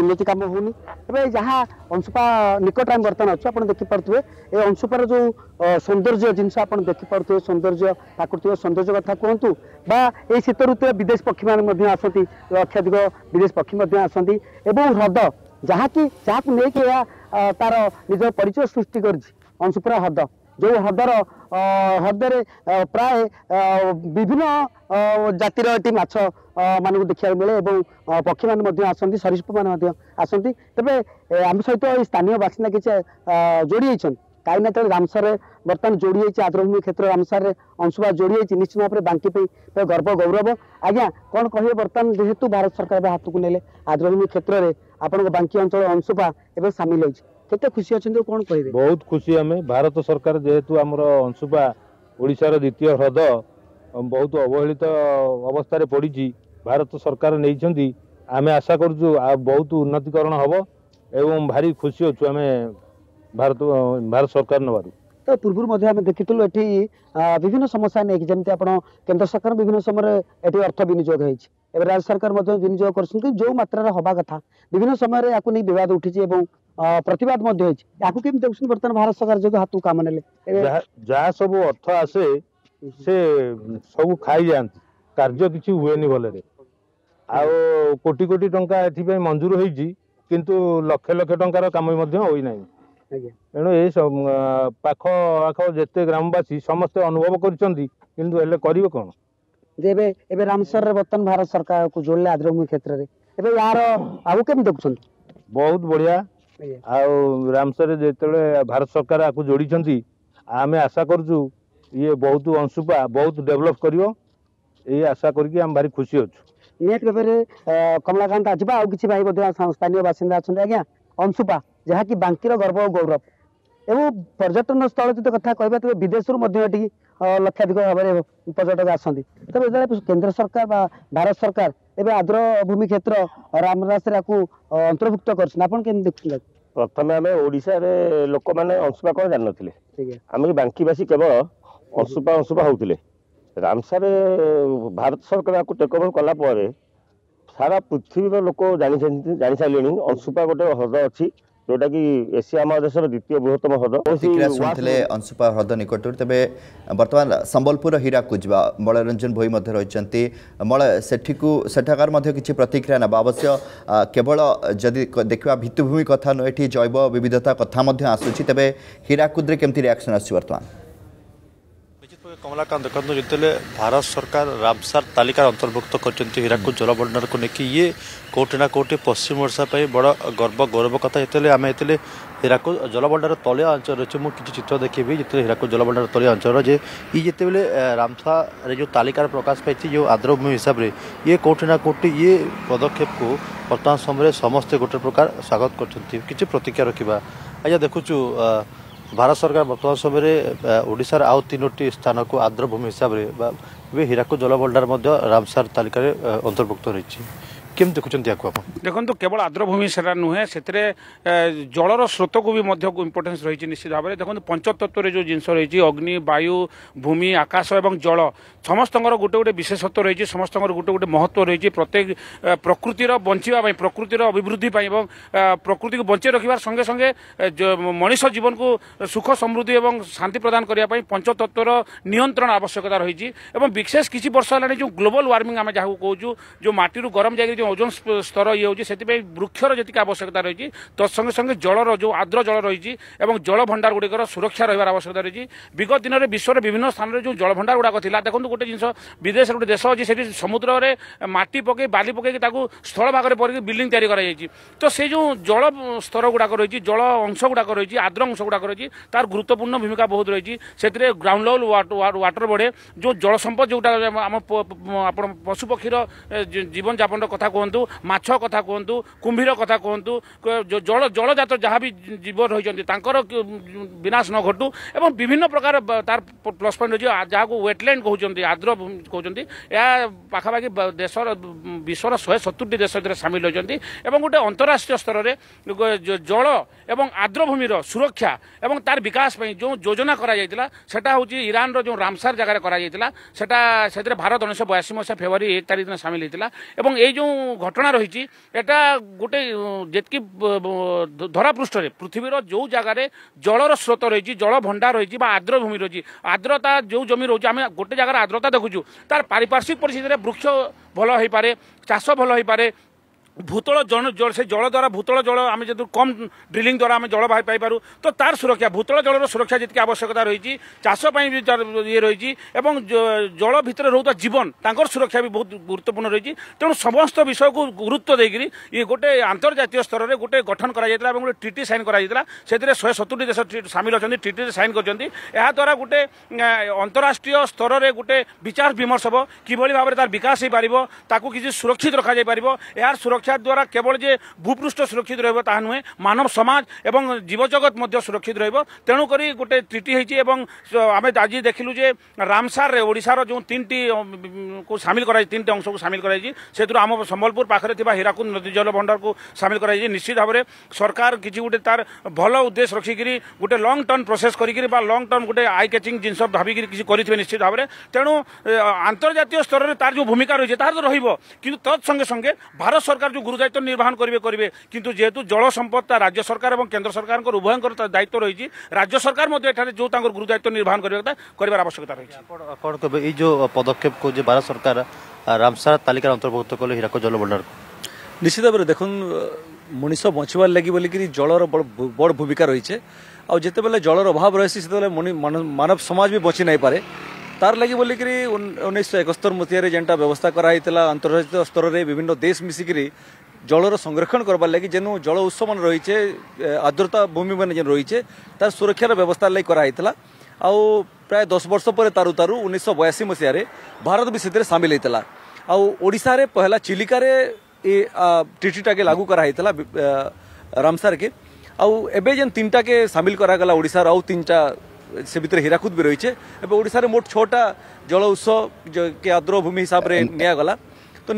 ᱩᱱᱱ ଯାହାକି ଯାହାକୁ ନେଇକି ଏହା ତାର ନିଜ ପରିଚୟ ସୃଷ୍ଟି କରିଛି ଅଂଶୁପୁରା ହ୍ରଦ ଯେଉଁ ହ୍ରଦର ହ୍ରଦରେ ପ୍ରାୟ ବିଭିନ୍ନ ଜାତିର ଏଠି ମାଛ ମାନଙ୍କୁ ଦେଖିବାକୁ ମିଳେ ଏବଂ ପକ୍ଷୀମାନେ ମଧ୍ୟ ଆସନ୍ତି ସରିସପମାନେ ମଧ୍ୟ ଆସନ୍ତି ତେବେ ଆମ ସହିତ ଏଇ ସ୍ଥାନୀୟ ବାସିନ୍ଦା କିଛି ଯୋଡ଼ି ହେଇଛନ୍ତି କାହିଁକି ନା ତେଣୁ ରାମସରରେ ବର୍ତ୍ତମାନ ଯୋଡ଼ି ହେଇଛି ଆଦ୍ରଭୂମି କ୍ଷେତ୍ର ରାମସାରରେ ଅଂଶୁଭା ଯୋଡ଼ି ହେଇଛି ନିଶ୍ଚିତ ଭାବରେ ବାଙ୍କି ପାଇଁ ଗର୍ବ ଗୌରବ ଆଜ୍ଞା କ'ଣ କହିବେ ବର୍ତ୍ତମାନ ଯେହେତୁ ଭାରତ ସରକାର ଏବେ ହାତକୁ ନେଲେ ଆଦ୍ରଭୂମି କ୍ଷେତ୍ରରେ ଆପଣଙ୍କ ବାଙ୍କି ଅଞ୍ଚଳ ଅଂଶୁପା ଏବେ ସାମିଲ ହୋଇଛି କେତେ ଖୁସି ଅଛନ୍ତି କ'ଣ କହିବେ ବହୁତ ଖୁସି ଆମେ ଭାରତ ସରକାର ଯେହେତୁ ଆମର ଅଂଶୁପା ଓଡ଼ିଶାର ଦ୍ୱିତୀୟ ହ୍ରଦ ବହୁତ ଅବହେଳିତ ଅବସ୍ଥାରେ ପଡ଼ିଛି ଭାରତ ସରକାର ନେଇଛନ୍ତି ଆମେ ଆଶା କରୁଛୁ ଆଉ ବହୁତ ଉନ୍ନତିକରଣ ହେବ ଏବଂ ଭାରି ଖୁସି ଅଛୁ ଆମେ ଭାରତ ଭାରତ ସରକାର ନେବାରୁ ତ ପୂର୍ବରୁ ମଧ୍ୟ ଆମେ ଦେଖିଥିଲୁ ଏଠି ବିଭିନ୍ନ ସମସ୍ୟା ନେଇକି ଯେମିତି ଆପଣ କେନ୍ଦ୍ର ସରକାର ବିଭିନ୍ନ ସମୟରେ ଏଠି ଅର୍ଥ ବିନିଯୋଗ ହେଇଛି এবার রাজ্য সরকার মধ্যে বিনিয়োগ করছেন যে মাত্রার হওয়া কথা বিভিন্ন সময় এখন বিবাদ উঠিছে এবং প্রতবাদ মধ্যে হয়েছে এখন কেমন দেখছেন বর্তমানে ভারত সরকার যেহেতু হাত কাম নেলে যা সব অর্থ আসে সে সব খাই যাতে কার্য কিছু হুয়েনি ভালরে ଆଉ କୋଟି କୋଟି ଟଙ୍କା ଏଥିପାଇଁ ମଞ୍ଜୁର ହେଇଛି କିନ୍ତୁ ଲକ୍ଷ ଲକ୍ଷ ଟଙ୍କାର କାମ ମଧ୍ୟ ହୋଇନାହିଁ ତେଣୁ ଏଇ ପାଖ ଆଖ ଯେତେ ଗ୍ରାମବାସୀ ସମସ୍ତେ ଅନୁଭବ କରିଛନ୍ତି କିନ୍ତୁ ହେଲେ କରିବେ କ'ଣ ଯେ ଏବେ ଏବେ ରାମସରରେ ବର୍ତ୍ତମାନ ଭାରତ ସରକାରକୁ ଯୋଡ଼ିଲେ ଆଦ୍ରଭୂମି କ୍ଷେତ୍ରରେ ଏବେ ୟାର ଆଉ କେମିତି ଦେଖୁଛନ୍ତି ବହୁତ ବଢ଼ିଆ ଆଉ ରାମସରରେ ଯେତେବେଳେ ଭାରତ ସରକାର ଆକୁ ଯୋଡ଼ିଛନ୍ତି ଆମେ ଆଶା କରୁଛୁ ଇଏ ବହୁତ ଅଂଶୁପା ବହୁତ ଡେଭଲପ୍ କରିବ ଏଇ ଆଶା କରିକି ଆମେ ଭାରି ଖୁସି ଅଛୁ ନିହାତି ଭାବରେ କମଳାକାନ୍ତ ଆଜିବା ଆଉ କିଛି ଭାଇ ମଧ୍ୟ ସ୍ଥାନୀୟ ବାସିନ୍ଦା ଅଛନ୍ତି ଆଜ୍ଞା ଅଂଶୁପା ଯାହାକି ବାଙ୍କିର ଗର୍ବ ଓ ଗୌରବ এবং পর্যটন স্থল যদি কথা কহা তবে বিদেশর মধ্যে এটি লক্ষাধিক ভাবে পর্যটক আসতে তবে যেটা কেন্দ্র সরকার বা ভারত সরকার এবার আদ্র ভূমি ক্ষেত্র রামরাসে অন্তর্ভুক্ত করছেন আপনার কেমন দেখছেন প্রথমে আমি ওড়িশার লোক মানে অংশুপা কোণ জানি আমি বাঙ্কিবাসী কেবল অংশুপা অংশুপা হোলে রামসার ভারত সরকার টেক ওভর কলা পরে সারা পৃথিবীর লোক জানি জানি সারে অংশুপা গোটে হ্রদ অছি अंशुपा ह्रद निकटुर तपाईँ बर्तन सम्बलपुर हिरा कुद वा मलरञ्जन भोइ रहि मुठाकार प्रतिक्रिया नवश्य केवल देखा भित्तिभूमि कथा नुटि जैव बिविधता कथा आसु तेह्र हिराकुद्रे के रियाक्सन आसु बर्तान কমলাকান্ত দেখুন যেতলে ভারত সরকার রামসার তালিকার অন্তর্ভুক্ত করছেন হীরাকুদ জলভণ্ডারকে নেকি ইয়ে কোটি না কোটি পশ্চিম ওড়শা পাই বড় গর্ব গৌরব কথা যেতলে আমি যেতলে হীরাকুদ জলভণ্ডার তলীয় অঞ্চল রয়েছে মু কিছু চিত্র দেখবি যেতলে হীরাকুদ জলভণ্ডার তলীয় অঞ্চল যে ই যেতবে রামসার যে তালিকার প্রকাশ পাইছে যে আদ্রভূমি হিসাবে ইয়ে কোটি না কোটি ইয়ে পদক্ষেপকু বর্তমান সময় সমস্ত গোটে প্রকার স্বাগত করছেন কিছু প্রতিক্রিয়া রাখা আজ্ঞা দেখুছু ଭାରତ ସରକାର ବର୍ତ୍ତମାନ ସମୟରେ ଓଡ଼ିଶାର ଆଉ ତିନୋଟି ସ୍ଥାନକୁ ଆଦ୍ରଭୂମି ହିସାବରେ ବା ଏବେ ହୀରାକୁଦ ଜଳଭଣ୍ଡାର ମଧ୍ୟ ରାମସାର ତାଲିକାରେ ଅନ୍ତର୍ଭୁକ୍ତ ରହିଛି কেমন দেখুছেন ইয়াকু আপন দেখন্তু কেবল আর্দ্রভূমি সেটা নুহে সেতিরে জলর স্রোতকু বি মধ্য ইম্পর্টেন্স রয়েছে নিশ্চিত ভাবে দেখন্তু পঞ্চতত্ত্বরে যে জিনিস রয়েছে অগ্নি বায়ু ভূমি আকাশ এবং জল সমস্তଙ୍କର ଗୋଟେ ଗୋଟେ ବିଶେଷତ୍ୱ ରହିଛି ସମସ୍ତଙ୍କର ଗୋଟେ ଗୋଟେ ମହତ୍ତ୍ୱ ରହିଛି ପ୍ରତ୍ୟେକ ପ୍ରକୃତିର ବଞ୍ଚିବା ପାଇଁ ପ୍ରକୃତିର ଅଭିବୃଦ୍ଧି ପାଇଁ ଏବଂ ପ୍ରକୃତିକୁ ବଞ୍ଚେଇ ରଖିବା ସଙ୍ଗେ ସଙ୍ଗେ ମଣିଷ ଜୀବନକୁ ସୁଖ ସମୃଦ୍ଧି ଏବଂ ଶାନ୍ତି ପ୍ରଦାନ କରିବା ପାଇଁ ପଞ୍ଚତତ୍ତ୍ୱର ନିୟନ୍ତ୍ରଣ ଆବଶ୍ୟକତା ରହିଛି ଏବଂ ବିଶେଷ କିଛି ବର୍ଷ ହେଲାଣି ଯେଉଁ ଗ୍ଲୋବାଲ୍ ୱାର୍ମିଂ ଆମେ ଯାହାକୁ କହୁଛୁ ଯେଉଁ ମାଟିରୁ ଗରମ ଯାଇକି ଯେଉଁ ওজন স্তর ইয়ে ହେଉଛି ସେଥିପାଇଁ ବୃକ୍ଷର ଯେତିକି ଆବଶ୍ୟକତା ରହିଛି ତତ୍ସଙ୍ଗେ ସଙ୍ଗେ ଜଳର ଯେଉଁ ଆର୍ଦ୍ର ଜଳ ରହିଛି ଏବଂ ଜଳଭଣ୍ଡାର ଗୁଡ଼ିକର ସୁରକ୍ଷା ରହିବାର ଆବଶ୍ୟକତା ରହିଛି ବିଗତ ଦିନରେ ବିଶ୍ୱର ବିଭିନ୍ନ ସ୍ଥାନରେ ଯେଉଁ ଜଳଭଣ୍ଡାର ଗୁଡ଼ାକ ଥିଲା ଦେଖନ୍ତୁ ଗୋଟେ ଜିନିଷ ବିଦେଶରେ ଗୋଟେ ଦେଶ ଅଛି ସେଠି ସମୁଦ୍ରରେ ମାଟି ପକାଇ ବାଲି ପକାଇକି ତାକୁ ସ୍ଥଳ ଭାଗରେ ପରିକି ବିଲ୍ଡିଂ ତିଆରି କରାଯାଇଛି ତ ସେ ଯେଉଁ ଜଳ ସ୍ତର ଗୁଡ଼ାକ ରହିଛି ଜଳ ଅଂଶ ଗୁଡ଼ାକ ରହିଛି ଆର୍ଦ୍ର ଅଂଶ ଗୁଡ଼ାକ ରହିଛି ତାର ଗୁରୁତ୍ୱପୂର୍ଣ୍ଣ ଭୂମିକା ବହୁତ ରହିଛି ସେଥିରେ ଗ୍ରାଉଣ୍ଡ ଲେଭଲ୍ ୱାଟର ବଢ଼େ ଯେଉଁ ଜଳ ସମ୍ପଦ ଯେଉଁଟା ଆମ ଆପଣ ପଶୁପକ୍ଷୀର ଜୀବନଯାପନର କଥା କୁହନ୍ତୁ ମାଛ କଥା କୁହନ୍ତୁ କୁମ୍ଭୀର କଥା କୁହନ୍ତୁ ଜଳ ଜଳଜାତ ଯାହା ବି ଜୀବ ରହିଛନ୍ତି ତାଙ୍କର ବିନାଶ ନ ଘଟୁ ଏବଂ ବିଭିନ୍ନ ପ୍ରକାର ତାର ପ୍ଲସ୍ ପଏଣ୍ଟ ହେଉଛି ଯାହାକୁ ୱେଟଲ୍ୟାଣ୍ଡ କହୁଛନ୍ତି ଆଦ୍ର କହୁଛନ୍ତି ଏହା ପାଖାପାଖି ଦେଶର ବିଶ୍ୱର ଶହେ ସତୁରିଟି ଦେଶ ଏଥିରେ ସାମିଲ ହୋଇଛନ୍ତି ଏବଂ ଗୋଟେ ଅନ୍ତରାଷ୍ଟ୍ରୀୟ ସ୍ତରରେ ଜଳ ଏବଂ ଆଦ୍ରଭୂମିର ସୁରକ୍ଷା ଏବଂ ତାର ବିକାଶ ପାଇଁ ଯେଉଁ ଯୋଜନା କରାଯାଇଥିଲା ସେଟା ହେଉଛି ଇରାନର ଯେଉଁ ରାମସାର ଜାଗାରେ କରାଯାଇଥିଲା ସେଟା ସେଥିରେ ଭାରତ ଉଣେଇଶହ ବୟାଅଶୀ ମସିହା ଫେବୃଆରୀ ଏକ ତାରିଖ ଦିନ ସାମିଲ ହୋଇଥିଲା ଏବଂ ଏଇ ଯେଉଁ ঘটনা রয়েছে এটা গোটে যেতকি ধরাপৃষ্ঠরে পৃথিবীর যে জায়গায় জলর স্রোত রয়েছে জল ভণ্ডার রয়েছে বা আর্দ্রভূমি রয়েছে আর্দ্রতা যে জমি রয়েছে আমি গোটে জায়গার আর্দ্রতা দেখুছু তার পারিপার্শ্বিক পরিস্থিতিতে বৃক্ষ ভালো হয়ে পড়ে চাষ ভালো হয়ে পড়ে ভূতল জল সেই জল দ্বারা ভূতল জল আমি যদি কম ড্রিলিং দ্বারা আমি জল বাহার পাইপারু তো তার সুরক্ষা ভূতল জলর সুরক্ষা যেতে আবশ্যকতা রয়েছে চাষ পাই ইয়ে রয়েছে এবং জল ভিতরে রহুতা জীবন তাঁর সুরক্ষা বহু গুরুত্বপূর্ণ রয়েছে তেমন সমস্ত বিষয় গুরুত্ব দিয়ে ইয়ে গোটে আন্তর্জাতীয় স্তরের গোটে গঠন করা যাই এবং গোটে টিটি সাইন করা যাই সেতু শহে সতুরি দেশ সামিল অনেক টিটিতে সাইন করছেন এদ্বারা গোটে অন্তরাষ্ট্রীয় স্তরের গোটে বিচার বিমর্শ হব কিভাবে ভাবে তার বিকাশ হয়ে পার তাকে কিছু সুরক্ষিত রখা যাই পার সুরক্ষা সুরক্ষা দ্বারা কেবল যে ভূপৃষ্ঠ সুরক্ষিত রহব তাহা নুহে মানব সমাজ এবং জীবজগত মধ্য সুরক্ষিত রহব তেণুকরি গোটে ত্রুটি হয়েছে এবং আমি আজ দেখিলু যে রামসারে ওড়িশার যে তিনটি সামিল করা তিনটি অংশকে সামিল করা হয়েছে সেতু আম সম্বলপুর পাখে থাকা হীরাকুদ নদী জল ভণ্ডারকে সামিল করা হয়েছে নিশ্চিত ভাবে সরকার কিছু গোটে তার ভাল উদ্দেশ্য রক্ষিকি গোটে লং টর্ম প্রোসেস করি বা লং টর্ম গোটে আই ক্যাচিং জিনিস ভাবিকি কিছু করে নিশ্চিত ভাবে তেণু আন্তর্জাতীয় স্তরের তার যে ভূমিকা রয়েছে তার তো রহব কিন্তু তৎসঙ্গে সঙ্গে ভারত সরকার সরকার যে গুরু দায়িত্ব নির্বাহন করবে করবে কিন্তু যেহেতু জল সম্পদটা রাজ্য সরকার এবং কেন্দ্র সরকার উভয়ঙ্কর দায়িত্ব রয়েছে রাজ্য সরকার মধ্যে এখানে যে তাঁর গুরু দায়িত্ব নির্বাহন করিবা কথা করিবার আবশ্যকতা রয়েছে আপন কবে এই যে পদক্ষেপ কো যে ভারত সরকার রামসার তালিকার অন্তর্ভুক্ত কলে হীরাক জল ভণ্ডার নিশ্চিত ভাবে দেখুন ମଣିଷ ବଞ୍ଚିବାର ଲାଗି ବୋଲିକିରି ଜଳର ବଡ଼ ଭୂମିକା ରହିଛେ ଆଉ ଯେତେବେଳେ ଜଳର ଅଭାବ ରହିଛି ସେତେବେଳେ ମାନବ ସମାଜ ବି ବଞ୍ଚି ନାଇଁପାରେ তার লাগি বলিকি উনিশশো একস্তর মতিয়ারে যেটা ব্যবস্থা করা হয়েছিল আন্তর্জাতিক স্তরের বিভিন্ন দেশ মিশিকি জলর সংরক্ষণ করবার লাগি যেন জল উৎস মানে রয়েছে আর্দ্রতা ভূমি মানে যেন রয়েছে তার সুরক্ষার ব্যবস্থা লাগি করা হয়েছিল আউ প্রায় দশ বর্ষ পরে তারু তারু উনিশশো বয়াশি মশিয়ারে ভারত বি সেতরে সামিল হয়েছিল আউ ওড়িশারে পহেলা চিলিকারে এই টিটিটাকে লাগু করা হয়েছিল রামসারকে আউ এবে যেন তিনটাকে সামিল করা গলা ওড়িশার আউ তিনটা সে ভিতরে হীরাকুদ বি রয়েছে এবং ওড়শার মোট ছটা জল উৎস কে আর্দ্রভূমি হিসাবে নিয়ে গলা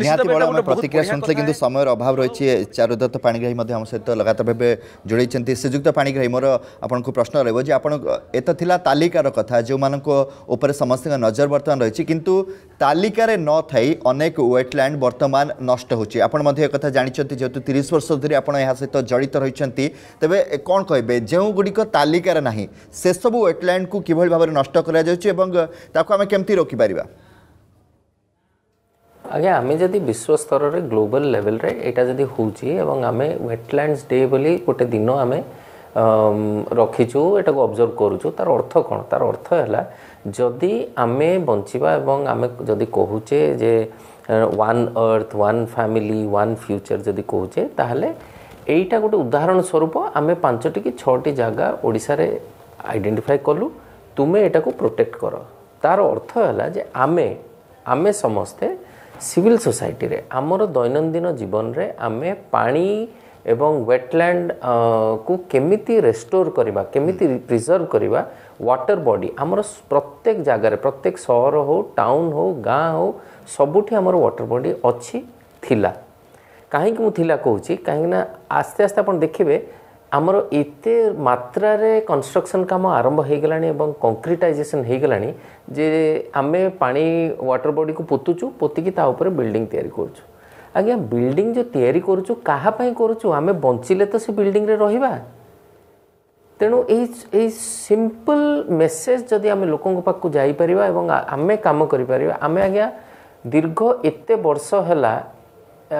ନିହାତି ବଡ଼ ଆମର ପ୍ରତିକ୍ରିୟା ଶୁଣିଥିଲେ କିନ୍ତୁ ସମୟର ଅଭାବ ରହିଛି ଚାରୁଦତ୍ତ ପାଣିଗ୍ରାହୀ ମଧ୍ୟ ଆମ ସହିତ ଲଗାତାର ଭାବେ ଯୋଡ଼େଇଛନ୍ତି ଶ୍ରୀଯୁକ୍ତ ପାଣିଗ୍ରାହୀ ମୋର ଆପଣଙ୍କୁ ପ୍ରଶ୍ନ ରହିବ ଯେ ଆପଣ ଏତ ଥିଲା ତାଲିକାର କଥା ଯେଉଁମାନଙ୍କ ଉପରେ ସମସ୍ତଙ୍କ ନଜର ବର୍ତ୍ତମାନ ରହିଛି କିନ୍ତୁ ତାଲିକାରେ ନ ଥାଇ ଅନେକ ୱେଟଲ୍ୟାଣ୍ଡ ବର୍ତ୍ତମାନ ନଷ୍ଟ ହେଉଛି ଆପଣ ମଧ୍ୟ ଏକଥା ଜାଣିଛନ୍ତି ଯେହେତୁ ତିରିଶ ବର୍ଷ ଧରି ଆପଣ ଏହା ସହିତ ଜଡ଼ିତ ରହିଛନ୍ତି ତେବେ କ'ଣ କହିବେ ଯେଉଁଗୁଡ଼ିକ ତାଲିକାରେ ନାହିଁ ସେସବୁ ୱେଟଲ୍ୟାଣ୍ଡକୁ କିଭଳି ଭାବରେ ନଷ୍ଟ କରାଯାଉଛି ଏବଂ ତାକୁ ଆମେ କେମିତି ରୋକିପାରିବା ଆଜ୍ଞା ଆମେ ଯଦି ବିଶ୍ୱ ସ୍ତରରେ ଗ୍ଲୋବାଲ୍ ଲେଭେଲ୍ରେ ଏଇଟା ଯଦି ହେଉଛି ଏବଂ ଆମେ ୱେଟଲ୍ୟାଣ୍ଡସ୍ ଡେ ବୋଲି ଗୋଟେ ଦିନ ଆମେ ରଖିଛୁ ଏଟାକୁ ଅବଜର୍ଭ କରୁଛୁ ତା'ର ଅର୍ଥ କ'ଣ ତା'ର ଅର୍ଥ ହେଲା ଯଦି ଆମେ ବଞ୍ଚିବା ଏବଂ ଆମେ ଯଦି କହୁଛେ ଯେ ୱାନ୍ ଅର୍ଥ ୱାନ୍ ଫ୍ୟାମିଲି ୱାନ୍ ଫ୍ୟୁଚର୍ ଯଦି କହୁଛେ ତାହେଲେ ଏଇଟା ଗୋଟେ ଉଦାହରଣ ସ୍ୱରୂପ ଆମେ ପାଞ୍ଚଟି କି ଛଅଟି ଜାଗା ଓଡ଼ିଶାରେ ଆଇଡେଣ୍ଟିଫାଏ କଲୁ ତୁମେ ଏଟାକୁ ପ୍ରୋଟେକ୍ଟ କର ତା'ର ଅର୍ଥ ହେଲା ଯେ ଆମେ ଆମେ ସମସ୍ତେ ସିଭିଲ୍ ସୋସାଇଟିରେ ଆମର ଦୈନନ୍ଦିନ ଜୀବନରେ ଆମେ ପାଣି ଏବଂ ୱେଟଲ୍ୟାଣ୍ଡକୁ କେମିତି ରେଷ୍ଟୋର୍ କରିବା କେମିତି ପ୍ରିଜର୍ଭ କରିବା ୱାଟର ବଡ଼ି ଆମର ପ୍ରତ୍ୟେକ ଜାଗାରେ ପ୍ରତ୍ୟେକ ସହର ହେଉ ଟାଉନ୍ ହେଉ ଗାଁ ହେଉ ସବୁଠି ଆମର ୱାଟର ବଡ଼ି ଅଛି ଥିଲା କାହିଁକି ମୁଁ ଥିଲା କହୁଛି କାହିଁକିନା ଆସ୍ତେ ଆସ୍ତେ ଆପଣ ଦେଖିବେ ଆମର ଏତେ ମାତ୍ରାରେ କନଷ୍ଟ୍ରକ୍ସନ୍ କାମ ଆରମ୍ଭ ହେଇଗଲାଣି ଏବଂ କଂକ୍ରିଟାଇଜେସନ୍ ହେଇଗଲାଣି ଯେ ଆମେ ପାଣି ୱାଟର୍ ବଡ଼ିକୁ ପୋତୁଛୁ ପୋତିକି ତା ଉପରେ ବିଲ୍ଡିଂ ତିଆରି କରୁଛୁ ଆଜ୍ଞା ବିଲ୍ଡିଂ ଯେଉଁ ତିଆରି କରୁଛୁ କାହା ପାଇଁ କରୁଛୁ ଆମେ ବଞ୍ଚିଲେ ତ ସେ ବିଲ୍ଡିଂରେ ରହିବା ତେଣୁ ଏହି ଏହି ସିମ୍ପଲ୍ ମେସେଜ୍ ଯଦି ଆମେ ଲୋକଙ୍କ ପାଖକୁ ଯାଇପାରିବା ଏବଂ ଆମେ କାମ କରିପାରିବା ଆମେ ଆଜ୍ଞା ଦୀର୍ଘ ଏତେ ବର୍ଷ ହେଲା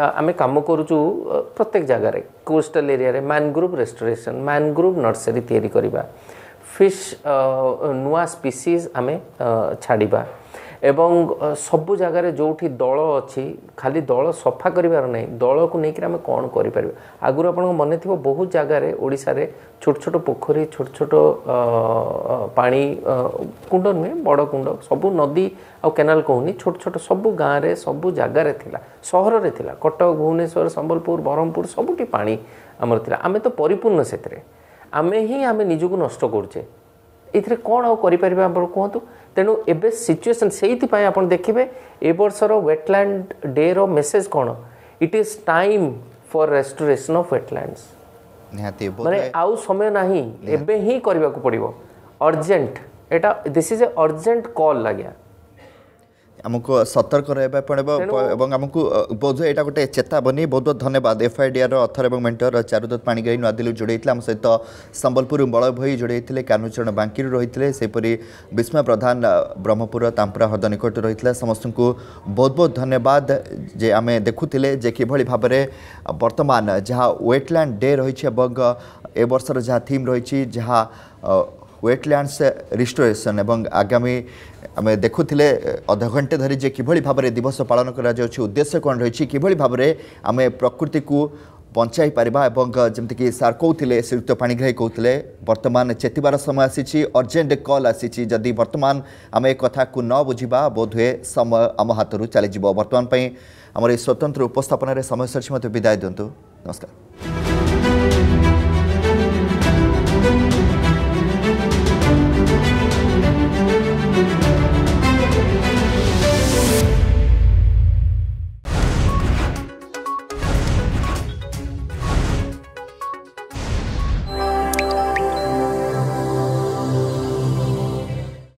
ଆମେ କାମ କରୁଛୁ ପ୍ରତ୍ୟେକ ଜାଗାରେ କୋଷ୍ଟାଲ ଏରିଆରେ ମ୍ୟାନଗ୍ରୋଭ୍ ରେଷ୍ଟୋରେସନ୍ ମ୍ୟାନଗ୍ରୋଭ୍ ନର୍ସରୀ ତିଆରି କରିବା ଫିସ୍ ନୂଆ ସ୍ପିସିଜ୍ ଆମେ ଛାଡ଼ିବା এবং ସବୁ ଜାଗାରେ ଯେଉଁଠି ଦଳ ଅଛି ଖାଲି ଦଳ ସଫା କରିବାର ନାହିଁ ଦଳକୁ ନେଇକରି ଆମେ କ'ଣ କରିପାରିବା ଆଗରୁ ଆପଣଙ୍କ ମନେ ଥିବ ବହୁତ ଜାଗାରେ ଓଡ଼ିଶାରେ ଛୋଟ ଛୋଟ ପୋଖରୀ ଛୋଟ ଛୋଟ ପାଣି କୁଣ୍ଡ ନୁହେଁ ବଡ଼ କୁଣ୍ଡ ସବୁ ନଦୀ ଆଉ କେନାଲ କହୁନି ଛୋଟ ଛୋଟ ସବୁ ଗାଁରେ ସବୁ ଜାଗାରେ ଥିଲା ସହରରେ ଥିଲା କଟକ ଭୁବନେଶ୍ୱର ସମ୍ବଲପୁର ବ୍ରହ୍ମପୁର ସବୁଠି ପାଣି ଆମର ଥିଲା ଆମେ ତ ପରିପୂର୍ଣ୍ଣ ସେଥିରେ ଆମେ ହିଁ ଆମେ ନିଜକୁ ନଷ୍ଟ କରୁଛେ ଏଥିରେ କ'ଣ ଆଉ କରିପାରିବେ ଆପଣ କୁହନ୍ତୁ ତେଣୁ ଏବେ ସିଚୁଏସନ୍ ସେଇଥିପାଇଁ ଆପଣ ଦେଖିବେ ଏ ବର୍ଷର ୱେଟଲ୍ୟାଣ୍ଡ ଡେର ମେସେଜ୍ କ'ଣ it is time for restoration of wetlands ନିହାତି ମାନେ ଆଉ ସମୟ ନାହିଁ ଏବେ ହିଁ କରିବାକୁ ପଡ଼ିବ ଅର୍ଜେଣ୍ଟ ଏଇଟା this is a urgent call ଆଜ୍ଞା ଆମକୁ ସତର୍କ ରହିବା ପଡ଼ିବ ଏବଂ ଆମକୁ ବୋଧ ଏଇଟା ଗୋଟେ ଚେତାବନୀ ବହୁତ ବହୁତ ଧନ୍ୟବାଦ ଏଫ୍ଆଇଡିଆର ଅଥର ଏବଂ ମେଣ୍ଟର ଚାରୁଦତ୍ତ ପାଣିଗ୍ରାହୀ ନୂଆଦିଲ୍ଲୀରୁ ଯୋଡ଼େଇଥିଲେ ଆମ ସହିତ ସମ୍ବଲପୁରରୁ ମଳଭୋଇ ଯୋଡ଼େଇଥିଲେ କାହ୍ନୁଚରଣ ବାଙ୍କିରୁ ରହିଥିଲେ ସେହିପରି ବିସ୍ମୟ ପ୍ରଧାନ ବ୍ରହ୍ମପୁର ତାମ୍ପୁରା ହ୍ରଦ ନିକଟରୁ ରହିଥିଲେ ସମସ୍ତଙ୍କୁ ବହୁତ ବହୁତ ଧନ୍ୟବାଦ ଯେ ଆମେ ଦେଖୁଥିଲେ ଯେ କିଭଳି ଭାବରେ ବର୍ତ୍ତମାନ ଯାହା ୱେଟଲ୍ୟାଣ୍ଡ ଡେ ରହିଛି ଏବଂ ଏ ବର୍ଷର ଯାହା ଥିମ୍ ରହିଛି ଯାହା ওয়েটল্যান্ডস রিস্টোরেসন এবং আগামী আমি দেখুলে অধঘণ্টে ধরে যে কিভাবে ভাবে দিবস পালন করা যাচ্ছে উদ্দেশ্য কোণ রয়েছে কিভাবে ভাবে আমি প্রকৃতিকু ବଞ୍ଚାଇ ପାରିବା ଏବଂ ଯେମିତିକି ସାର୍ କହୁଥିଲେ ଶ୍ରୀଯୁକ୍ତ ପାଣିଗ୍ରାହୀ କହୁଥିଲେ ବର୍ତ୍ତମାନ ଚେତିବାର ସମୟ ଆସିଛି ଅର୍ଜେଣ୍ଟ କଲ୍ ଆସିଛି ଯଦି ବର୍ତ୍ତମାନ ଆମେ ଏ କଥାକୁ ନ ବୁଝିବା ବୋଧହୁଏ ସମୟ ଆମ ହାତରୁ ଚାଲିଯିବ ବର୍ତ୍ତମାନ ପାଇଁ ଆମର ଏହି ସ୍ୱତନ୍ତ୍ର ଉପସ୍ଥାପନାରେ ସମୟ ସରିଛି ମୋତେ ବିଦାୟ ଦିଅନ୍ତୁ ନମସ୍କାର